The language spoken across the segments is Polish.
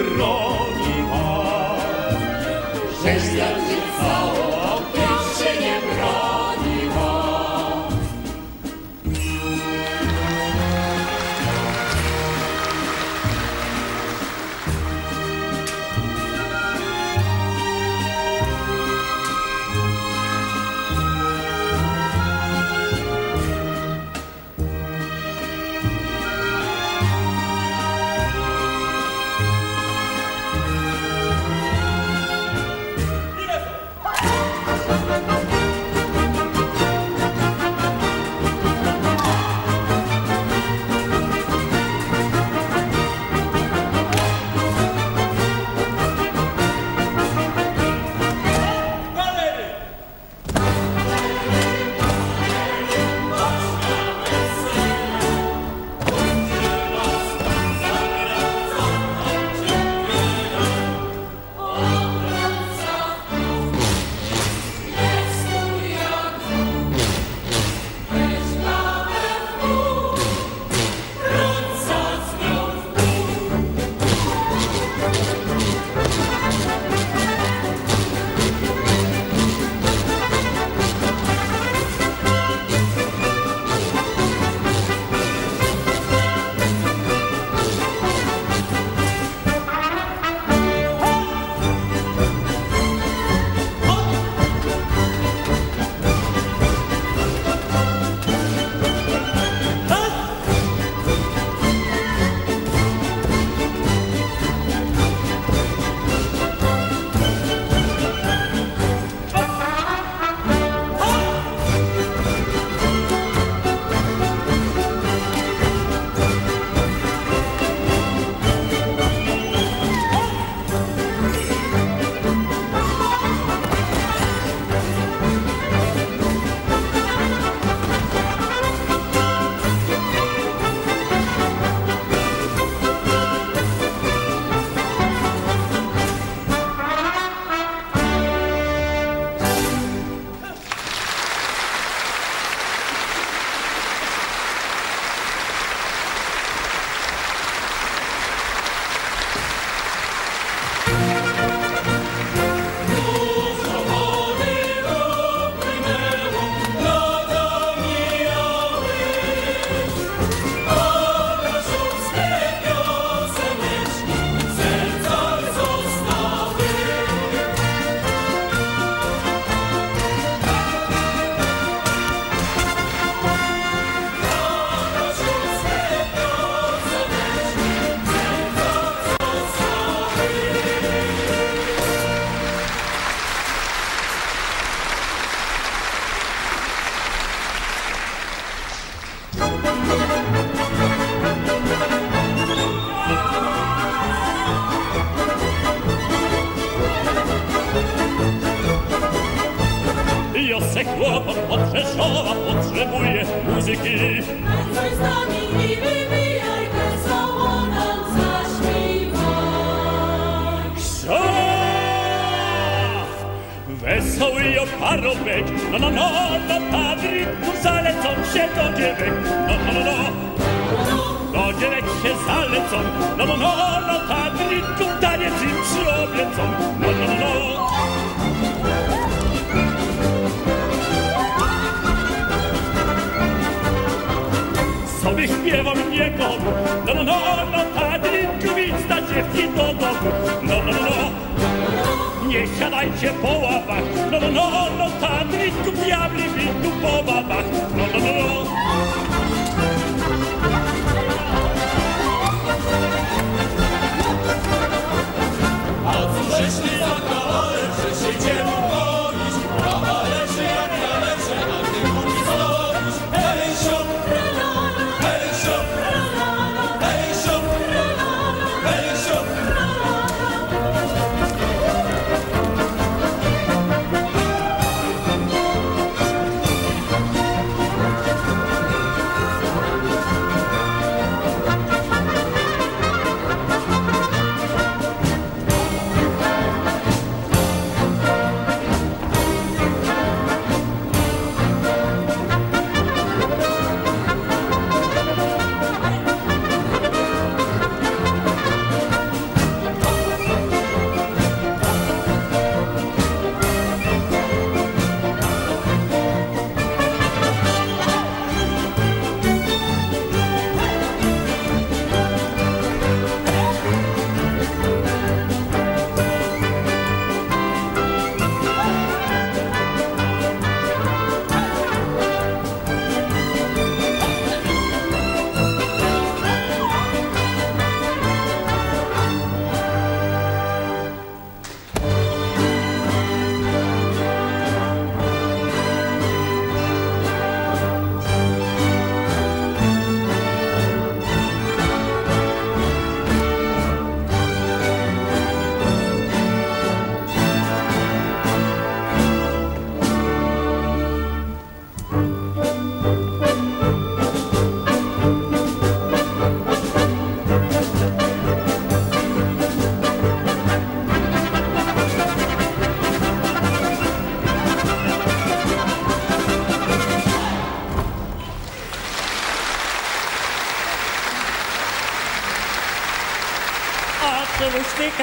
się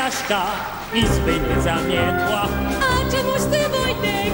Kaśka izby nie zamiętła? A czemuś ty Wojtek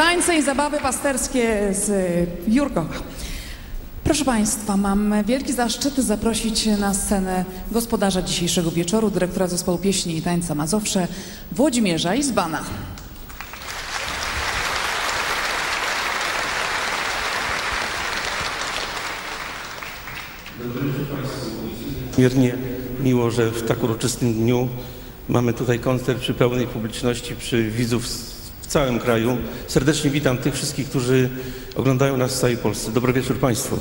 tańce i zabawy pasterskie z y, Jurkowa. Proszę Państwa, mam wielki zaszczyt zaprosić na scenę gospodarza dzisiejszego wieczoru, dyrektora zespołu pieśni i tańca Mazowsze, Włodzimierza Izbana. Niezmiernie miło, że w tak uroczystym dniu mamy tutaj koncert przy pełnej publiczności, przy widzów całym kraju. Serdecznie witam tych wszystkich, którzy oglądają nas w całej Polsce. Dobry wieczór Państwu.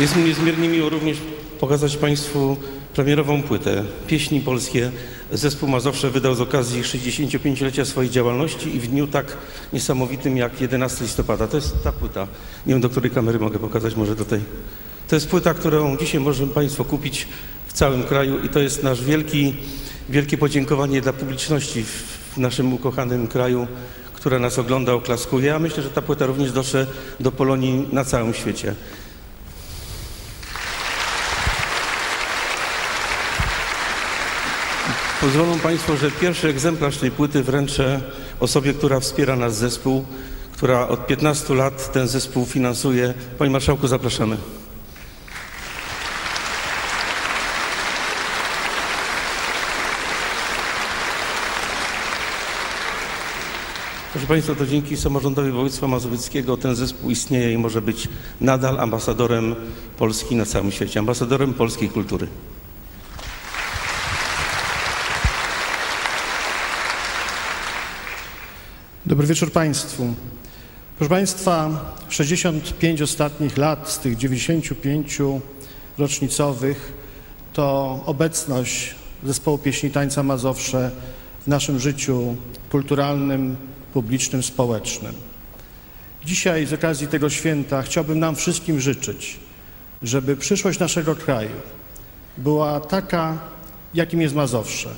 Jest mi niezmiernie miło również pokazać Państwu premierową płytę Pieśni Polskie. Zespół Mazowsze wydał z okazji 65-lecia swojej działalności i w dniu tak niesamowitym jak 11 listopada. To jest ta płyta. Nie wiem, do której kamery mogę pokazać, może do tej. To jest płyta, którą dzisiaj możemy Państwo kupić całym kraju i to jest nasz wielki, wielkie podziękowanie dla publiczności w naszym ukochanym kraju, która nas ogląda, oklaskuje. Ja myślę, że ta płyta również dotrze do Polonii na całym świecie. Pozwolą Państwo, że pierwszy egzemplarz tej płyty wręczę osobie, która wspiera nasz zespół, która od 15 lat ten zespół finansuje. Panie Marszałku, zapraszamy. Proszę Państwa, to dzięki samorządowi województwa mazowieckiego ten zespół istnieje i może być nadal ambasadorem Polski na całym świecie, ambasadorem polskiej kultury. Dobry wieczór Państwu. Proszę Państwa, 65 ostatnich lat z tych 95 rocznicowych to obecność zespołu pieśni Tańca Mazowsze w naszym życiu kulturalnym, publicznym, społecznym. Dzisiaj z okazji tego święta chciałbym nam wszystkim życzyć, żeby przyszłość naszego kraju była taka, jakim jest Mazowsze.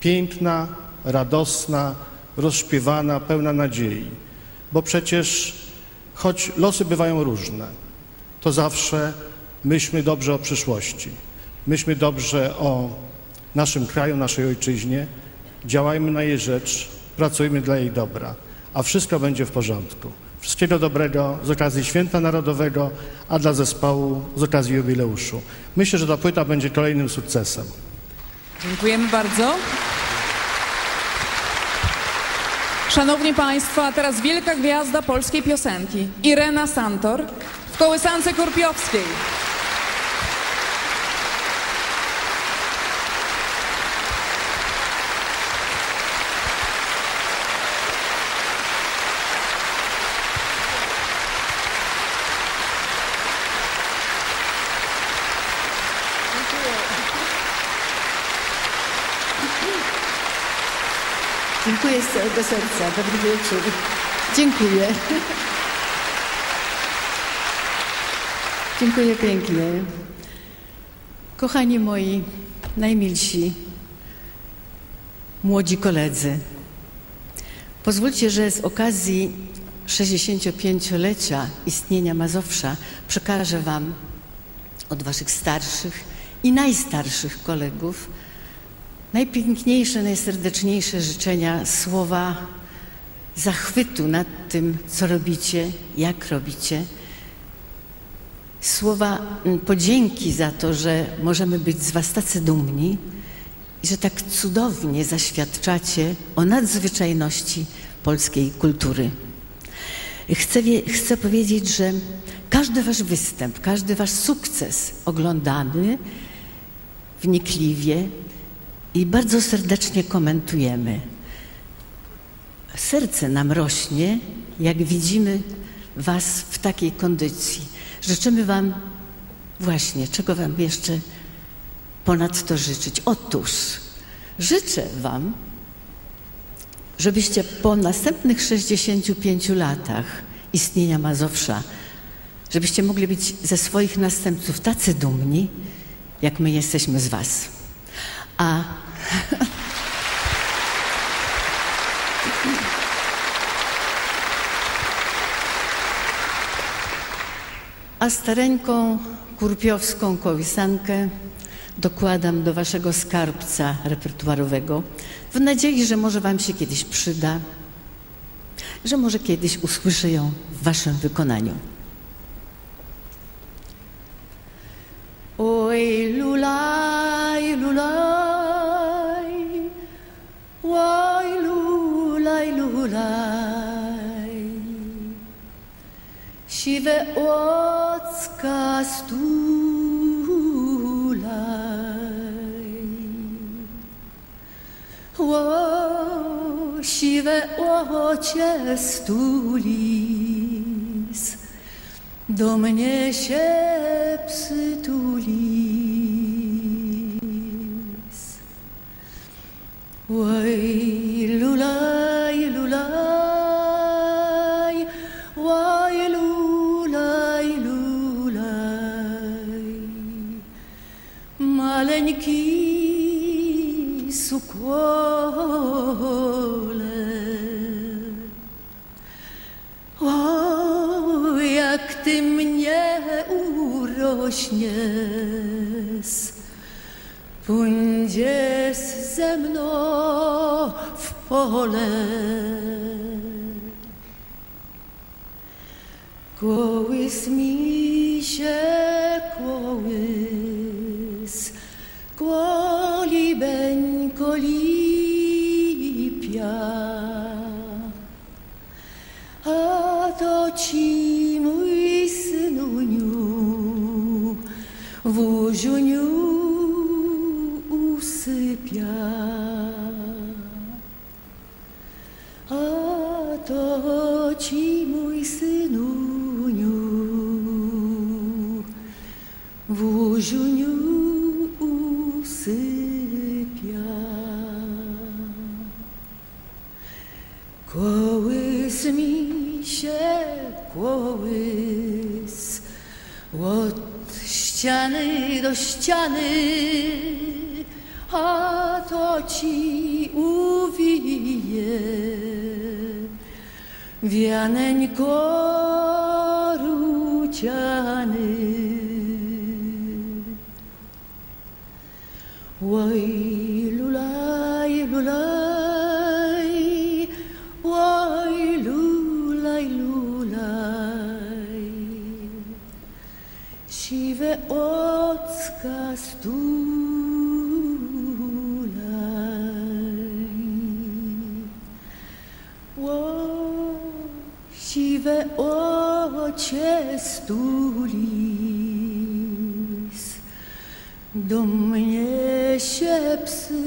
Piękna, radosna, rozśpiewana, pełna nadziei. Bo przecież, choć losy bywają różne, to zawsze myślmy dobrze o przyszłości. Myślmy dobrze o naszym kraju, naszej ojczyźnie. Działajmy na jej rzecz, pracujmy dla jej dobra, a wszystko będzie w porządku. Wszystkiego dobrego z okazji Święta Narodowego, a dla zespołu z okazji jubileuszu. Myślę, że ta płyta będzie kolejnym sukcesem. Dziękujemy bardzo. Szanowni Państwo, a teraz wielka gwiazda polskiej piosenki, Irena Santor w kołysance kurpiowskiej. Całego serca. Dobry wieczór. Dziękuję. Dziękuję pięknie. Kochani moi, najmilsi, młodzi koledzy. Pozwólcie, że z okazji 65-lecia istnienia Mazowsza przekażę Wam od Waszych starszych i najstarszych kolegów najpiękniejsze, najserdeczniejsze życzenia, słowa zachwytu nad tym, co robicie, jak robicie. Słowa mm, podzięki za to, że możemy być z Was tacy dumni i że tak cudownie zaświadczacie o nadzwyczajności polskiej kultury. Chcę, chcę powiedzieć, że każdy Wasz występ, każdy Wasz sukces oglądany wnikliwie, i bardzo serdecznie komentujemy. Serce nam rośnie, jak widzimy Was w takiej kondycji. Życzymy Wam właśnie, czego Wam jeszcze ponadto życzyć. Otóż życzę Wam, żebyście po następnych 65 latach istnienia Mazowsza, żebyście mogli być ze swoich następców tacy dumni, jak my jesteśmy z Was. A A stareńką kurpiowską kołysankę dokładam do waszego skarbca repertuarowego w nadziei, że może wam się kiedyś przyda, że może kiedyś usłyszę ją w waszym wykonaniu. Oj, lulaj, lulaj, oj, lulaj, lulaj, siwe łocka stulaj, o, siwe łocie stulis, do mnie maleńki sukole. O, jak ty mnie urośniesz, ze mną w pole. Kołys mi się kołys, kolibeńko lipia. A to ci mój synuniu, wuziuniu usypia. Ci mój synuniu, wuziuniu usypia. Kołys mi się kołys od ściany do ściany, a to ci uwije Vianeň koručany. Oj, lulaj, lulaj, oj, lulaj, și Šive ocka stup, ve ocestulis. Domne șepsitulis